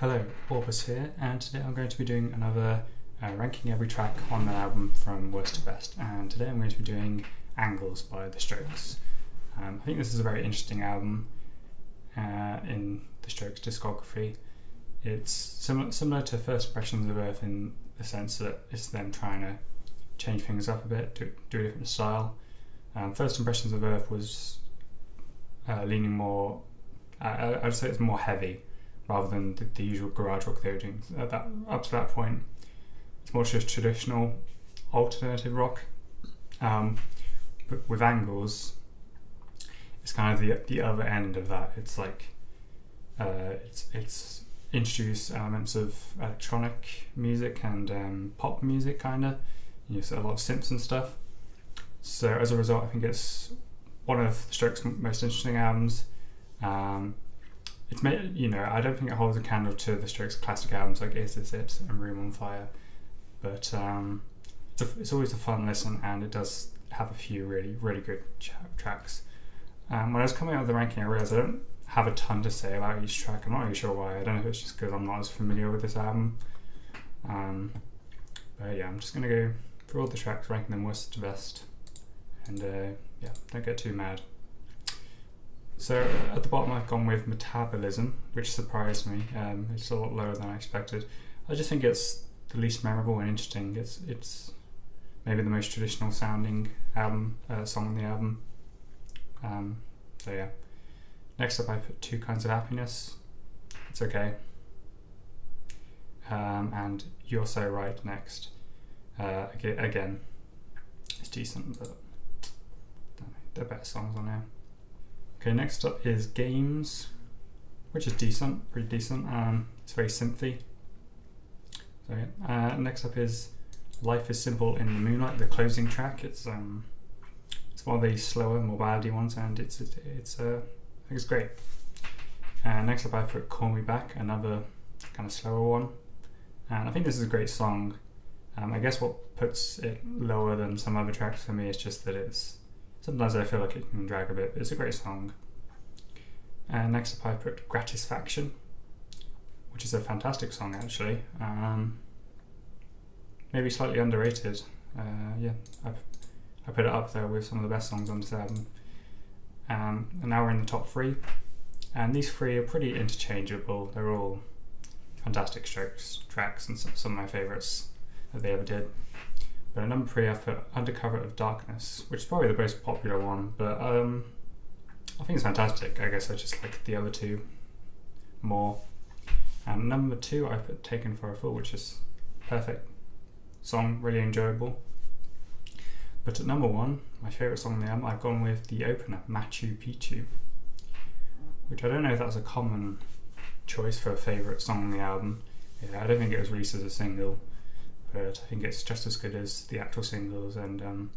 Hello, Orbis here, and today I'm going to be doing another uh, ranking every track on the album from worst to best. And today I'm going to be doing Angles by The Strokes. Um, I think this is a very interesting album uh, in The Strokes' discography. It's similar, similar to First Impressions of Earth in the sense that it's them trying to change things up a bit, do, do a different style. Um, First Impressions of Earth was uh, leaning more, uh, I'd say it's more heavy rather than the, the usual garage rock they were doing at that up to that point. It's more just traditional alternative rock, um, but with angles, it's kind of the the other end of that. It's like uh, it's it's introduced elements of electronic music and um, pop music, kind of. You see a lot of Simpson stuff. So as a result, I think it's one of the Strokes' most interesting albums. Um, it's made, you know, I don't think it holds a candle to the Strokes' classic albums like Is This It and Room on Fire, but um, it's, a, it's, always a fun listen and it does have a few really, really good tracks. Um, when I was coming out of the ranking, I realized I don't have a ton to say about each track. I'm not really sure why. I don't know if it's just because I'm not as familiar with this album. Um, but yeah, I'm just going to go through all the tracks, ranking them worst to best. And uh, yeah, don't get too mad. So at the bottom, I've gone with metabolism, which surprised me. Um, it's a lot lower than I expected. I just think it's the least memorable and interesting. It's it's maybe the most traditional sounding album uh, song on the album. Um, so yeah. Next up, I put two kinds of happiness. It's okay. Um, and you're so right. Next, uh, again, it's decent, but there are better songs on there. Okay, next up is Games, which is decent, pretty decent. Um, it's very synthy. So uh, next up is Life is Simple in the Moonlight, the closing track. It's um, it's one of the slower, more ballady ones, and it's it's, uh, I think it's great. And next up, I put Call Me Back, another kind of slower one, and I think this is a great song. Um, I guess what puts it lower than some other tracks for me is just that it's Sometimes I feel like it can drag a bit, but it's a great song. And next up I put Gratisfaction, which is a fantastic song actually. Um, maybe slightly underrated. Uh, yeah, I've, I put it up there with some of the best songs on this album. Um, and now we're in the top three. And these three are pretty interchangeable. They're all fantastic strokes tracks and some, some of my favourites that they ever did. But at number three, I put Undercover of Darkness, which is probably the most popular one, but um, I think it's fantastic. I guess I just like the other two more. And number two, I put Taken for a Fool, which is perfect song, really enjoyable. But at number one, my favourite song on the album, I've gone with the opener, Machu Picchu, which I don't know if that's a common choice for a favourite song on the album. Yeah, I don't think it was released as a single, but I think it's just as good as the actual singles. And um,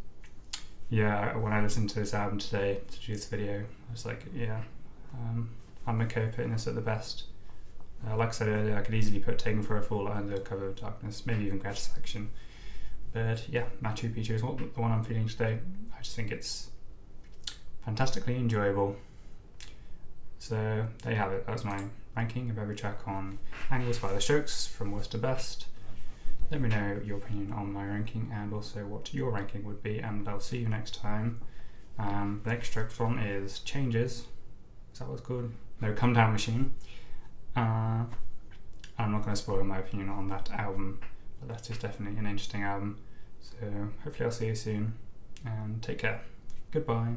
yeah, when I listened to this album today to do this video, I was like, yeah, um, I'm okay putting this at the best. Uh, like I said earlier, I could easily put Taken for a Fool under Cover of Darkness, maybe even Gratisfaction. But yeah, Machu Picchu is what, the one I'm feeling today. I just think it's fantastically enjoyable. So there you have it. That was my ranking of every track on Angles by the Strokes from worst to best. Let me know your opinion on my ranking and also what your ranking would be, and I'll see you next time. Um, the next track one is Changes. Is that what's called? No, Comedown Machine. Uh, I'm not going to spoil my opinion on that album, but that is definitely an interesting album. So hopefully I'll see you soon, and take care. Goodbye.